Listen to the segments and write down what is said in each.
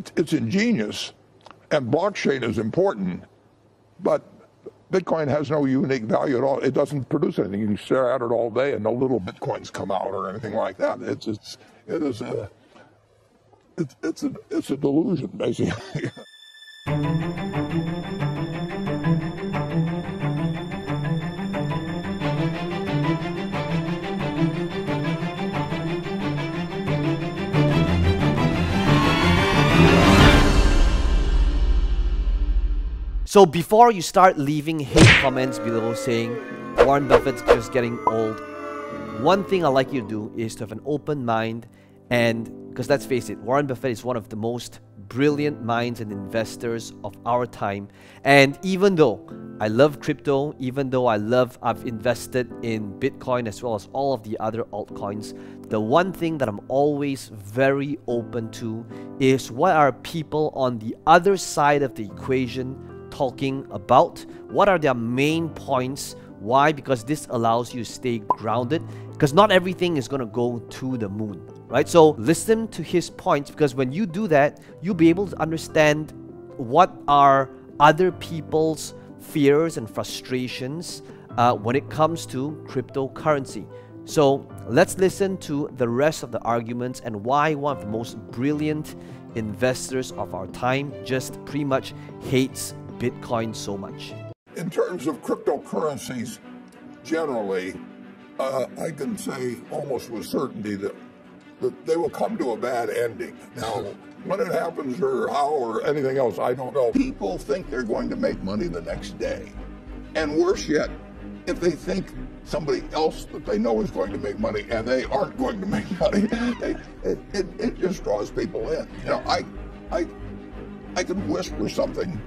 it, it's ingenious, and blockchain is important, but Bitcoin has no unique value at all. It doesn't produce anything. You can stare at it all day, and no little bitcoins come out or anything like that. It's it's it is a it's it's a it's a delusion basically. So before you start leaving hate comments below saying Warren Buffett's just getting old, one thing I like you to do is to have an open mind and because let's face it, Warren Buffett is one of the most brilliant minds and investors of our time. And even though I love crypto, even though I love I've invested in Bitcoin as well as all of the other altcoins, the one thing that I'm always very open to is what are people on the other side of the equation talking about? What are their main points? Why? Because this allows you to stay grounded because not everything is going to go to the moon, right? So listen to his points because when you do that, you'll be able to understand what are other people's fears and frustrations uh, when it comes to cryptocurrency. So let's listen to the rest of the arguments and why one of the most brilliant investors of our time just pretty much hates Bitcoin so much? In terms of cryptocurrencies generally, uh, I can say almost with certainty that, that they will come to a bad ending. Now, when it happens or how or anything else, I don't know. People think they're going to make money the next day. And worse yet, if they think somebody else that they know is going to make money and they aren't going to make money, it, it, it just draws people in. You know, I, I, I can whisper something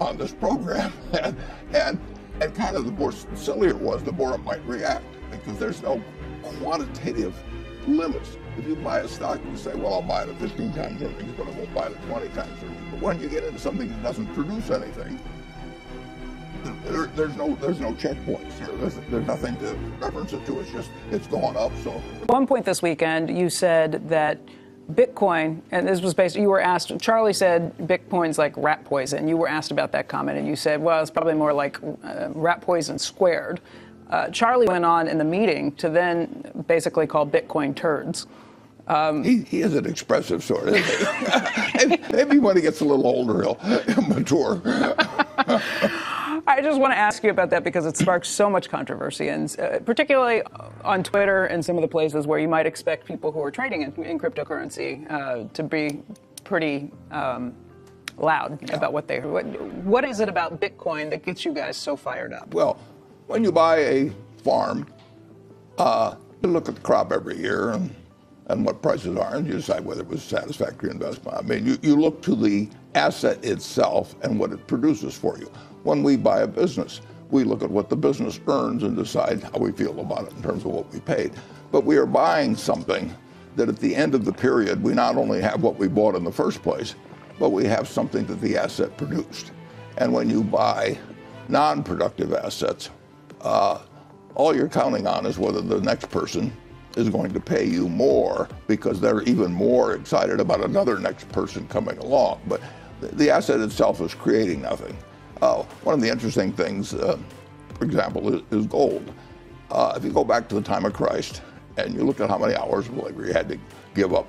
on this program. And, and, and kind of the more sillier it was, the more it might react because there's no quantitative limits. If you buy a stock, you say, well, I'll buy it at 15 times earnings, but I won't buy it at 20 times earnings. But when you get into something that doesn't produce anything, there, there's no there's no checkpoints here. There's, there's nothing to reference it to. It's just it's gone up. So at one point this weekend, you said that Bitcoin, and this was based, you were asked, Charlie said Bitcoin's like rat poison. You were asked about that comment, and you said, well, it's probably more like uh, rat poison squared. Uh, Charlie went on in the meeting to then basically call Bitcoin turds. Um, he, he is an expressive sort, isn't he? maybe, maybe when he gets a little older, he'll mature. I just want to ask you about that because it sparks so much controversy, and uh, particularly on Twitter and some of the places where you might expect people who are trading in, in cryptocurrency uh, to be pretty um, loud yeah. about what they. What, what is it about Bitcoin that gets you guys so fired up? Well, when you buy a farm, uh, you look at the crop every year and, and what prices are, and you decide whether it was a satisfactory investment. I mean, you, you look to the asset itself and what it produces for you when we buy a business. We look at what the business earns and decide how we feel about it in terms of what we paid. But we are buying something that at the end of the period, we not only have what we bought in the first place, but we have something that the asset produced. And when you buy non productive assets, uh, all you're counting on is whether the next person is going to pay you more because they're even more excited about another next person coming along. But the asset itself is creating nothing. Uh, one of the interesting things, uh, for example, is, is gold. Uh, if you go back to the time of Christ and you look at how many hours of labor you had to give up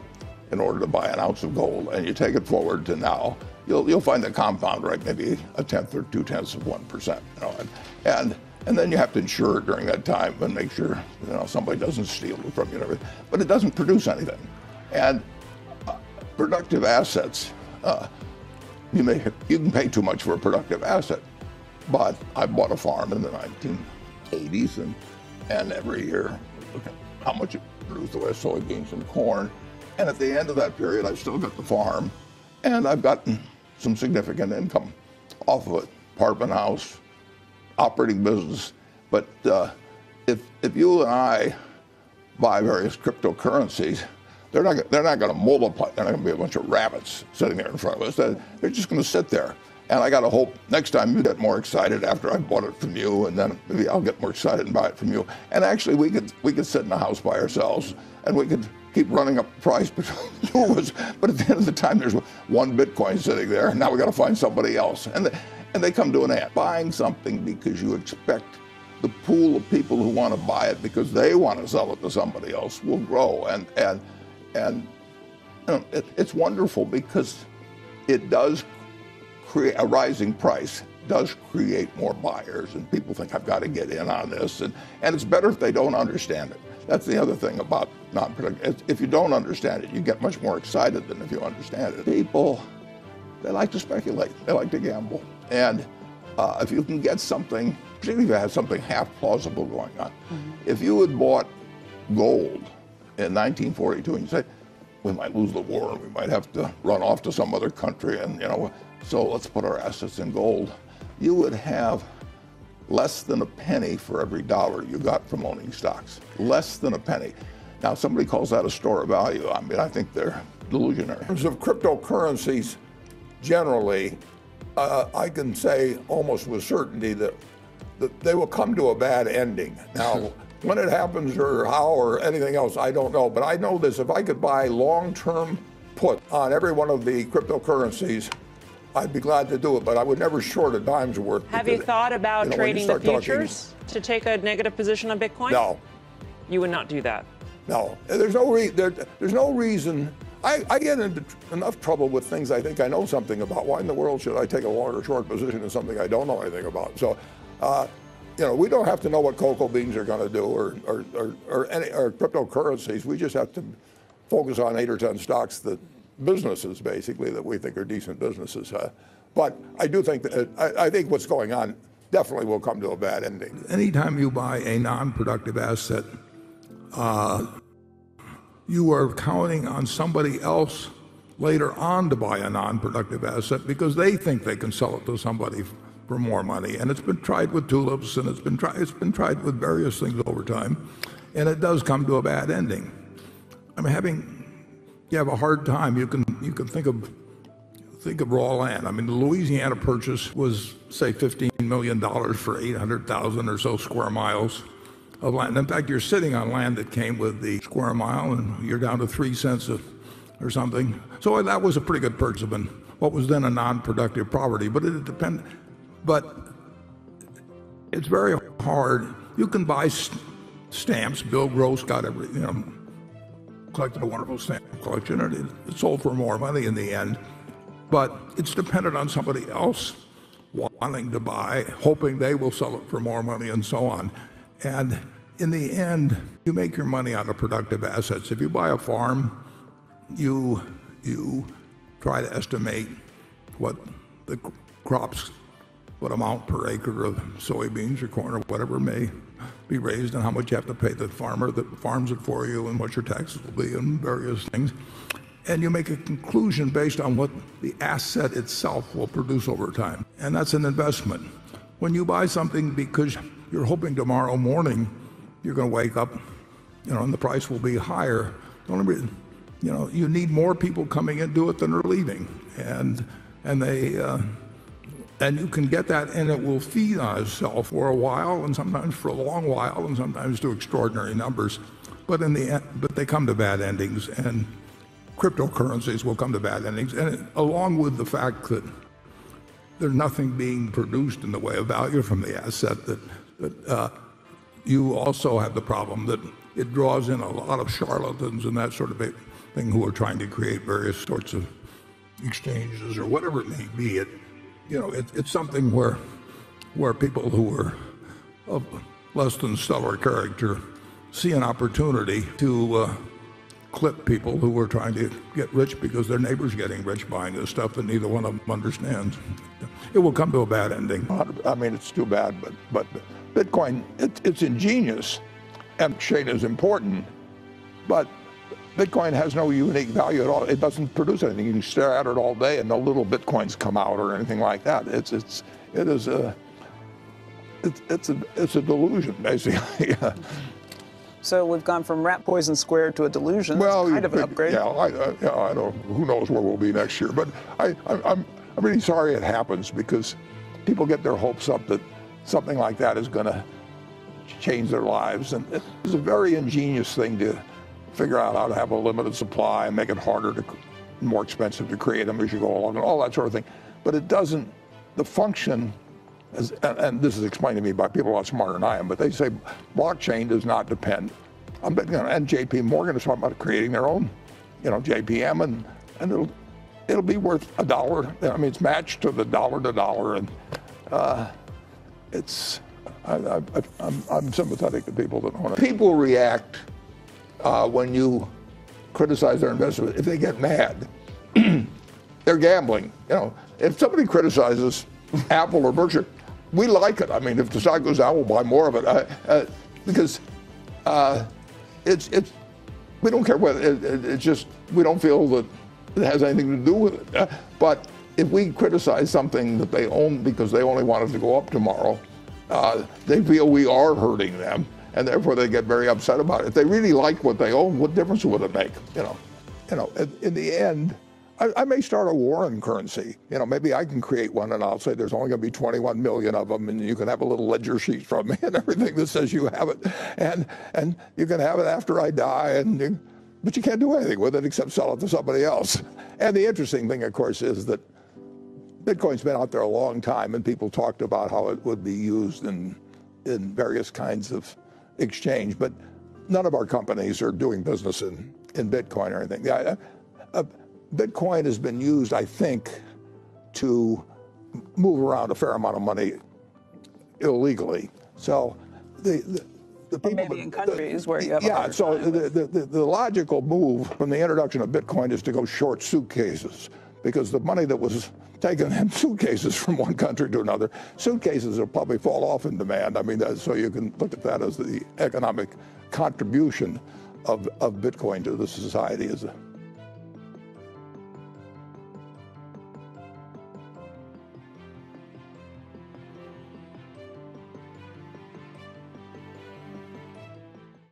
in order to buy an ounce of gold, and you take it forward to now, you'll, you'll find the compound rate maybe a tenth or two tenths of one percent. You know, and, and and then you have to insure it during that time and make sure you know somebody doesn't steal it from you and everything. But it doesn't produce anything. And uh, productive assets uh, you may you can pay too much for a productive asset, but I bought a farm in the 1980s, and and every year look at how much it produced the way soybeans and corn, and at the end of that period, I've still got the farm, and I've gotten some significant income off of it, apartment house, operating business, but uh, if if you and I buy various cryptocurrencies they're not, they're not going to multiply. They're not going to be a bunch of rabbits sitting there in front of us. They're, just going to sit there. And I got to hope next time you get more excited after I bought it from you, and then maybe I'll get more excited and buy it from you. And actually, we could we could sit in the house by ourselves, and we could keep running up the price between the two of us. But at the end of the time, there's one Bitcoin sitting there, and now we got to find somebody else. And they, and they come to an end. Buying something because you expect the pool of people who want to buy it because they want to sell it to somebody else will grow. And and and you know, it, it's wonderful because it does create a rising price does create more buyers and people think I've got to get in on this and, and it's better if they don't understand it. That's the other thing about non-productive. If you don't understand it, you get much more excited than if you understand it. People, they like to speculate. They like to gamble. And uh, if you can get something, particularly if you have something half plausible going on, mm-hmm. if you had bought gold in 1942 and you say, we might lose the war and we might have to run off to some other country and, you know, so let's put our assets in gold you would have less than a penny for every dollar you got from owning stocks. Less than a penny. Now, somebody calls that a store of value. I mean, I think they're delusionary. In terms of cryptocurrencies, generally, uh, I can say almost with certainty that, that they will come to a bad ending. Now, when it happens or how or anything else, I don't know. But I know this if I could buy long term put on every one of the cryptocurrencies, I'd be glad to do it, but I would never short a dime's worth. Have you thought about you know, trading the futures talking, to take a negative position on Bitcoin? No. You would not do that. No, there's no re- there, there's no reason. I, I, get into enough trouble with things I think I know something about. Why in the world should I take a long or short position in something I don't know anything about? So, uh, you know, we don't have to know what cocoa beans are going to do or or, or, or, any, or cryptocurrencies. We just have to focus on eight or ten stocks that businesses, basically, that we think are decent businesses. Uh, but I do think that I, I, think what's going on definitely will come to a bad ending. Anytime you buy a non-productive asset, uh, you are counting on somebody else later on to buy a non-productive asset because they think they can sell it to somebody for more money. And it's been tried with tulips, and it's been tried. It's been tried with various things over time, and it does come to a bad ending. I'm having you have a hard time. You can you can think of think of raw land. I mean, the Louisiana purchase was say 15 million dollars for 800,000 or so square miles of land. In fact, you're sitting on land that came with the square mile, and you're down to three cents a, or something. So that was a pretty good purchase of what was then a non-productive property. But it depends. But it's very hard. You can buy st- stamps. Bill Gross got every you know collected a wonderful stamp collection, and it sold for more money in the end. But it's dependent on somebody else wanting to buy, hoping they will sell it for more money, and so on. And in the end, you make your money out of productive assets. If you buy a farm, you you try to estimate what the crops, what amount per acre of soybeans or corn or whatever may be raised and how much you have to pay the farmer that farms it for you and what your taxes will be and various things. And you make a conclusion based on what the asset itself will produce over time. And that's an investment. When you buy something because you're hoping tomorrow morning you're going to wake up, you know, and the price will be higher, the only reason, you know, you need more people coming into it than are leaving. And, and they, uh, and you can get that and it will feed on itself for a while and sometimes for a long while and sometimes to extraordinary numbers but in the end but they come to bad endings and cryptocurrencies will come to bad endings and it, along with the fact that there's nothing being produced in the way of value from the asset that, that uh, you also have the problem that it draws in a lot of charlatans and that sort of thing who are trying to create various sorts of exchanges or whatever it may be. It, you know, it, it's something where where people who are of less than stellar character see an opportunity to uh, clip people who are trying to get rich because their neighbor's getting rich buying this stuff that neither one of them understands. It will come to a bad ending. I mean, it's too bad, but but Bitcoin, it, it's ingenious, and chain is important, but Bitcoin has no unique value at all. It doesn't produce anything. You can stare at it all day and no little Bitcoins come out or anything like that. It's, it's, it is a, it's, it's a, it's a delusion, basically. So we've gone from rat poison square to a delusion. Well, That's kind of an upgrade. Yeah, I, uh, yeah, I don't. Who knows where we'll be next year? But I, I, I'm, I'm really sorry it happens because people get their hopes up that something like that is going to change their lives, and it's a very ingenious thing to figure out how to have a limited supply and make it harder to, more expensive to create them as you go along, and all that sort of thing. But it doesn't. The function, is, and, and this is explained to me by people a lot smarter than I am, but they say blockchain does not depend. on, you know, and J.P. Morgan is talking about creating their own, you know, JPM, and and it'll it'll be worth a dollar. I mean, it's matched to the dollar to dollar, and uh, it's. I, I, I'm, I'm sympathetic to people that want to. People react uh, when you criticize their investment if they get mad. They're gambling. You know, if somebody criticizes Apple or Berkshire, we like it. I mean, if the stock goes down, we'll buy more of it uh, because uh, it's it's we don't care whether it, it, it's just we don't feel that it has anything to do with it. Uh, but if we criticize something that they own because they only want it to go up tomorrow, uh, they feel we are hurting them, and therefore they get very upset about it. If they really like what they own, what difference would it make? You know, you know. In, in the end, I, I, may start a war on currency. You know, maybe I can create one, and I'll say there's only going to be 21 million of them, and you can have a little ledger sheet from me and everything that says you have it, and and you can have it after I die, and. You, but you can't do anything with it except sell it to somebody else. And the interesting thing, of course, is that Bitcoin's been out there a long time, and people talked about how it would be used in, in various kinds of exchange, but none of our companies are doing business in, in Bitcoin or anything. Uh, uh, Bitcoin has been used, I think, to move around a fair amount of money illegally. So the, the the people, maybe in countries the, where you have yeah. so the, the, the logical move from the introduction of Bitcoin is to go short suitcases because the money that was taken in suitcases from one country to another, suitcases will probably fall off in demand. I mean, so you can look at that as the economic contribution of, of Bitcoin to the society as a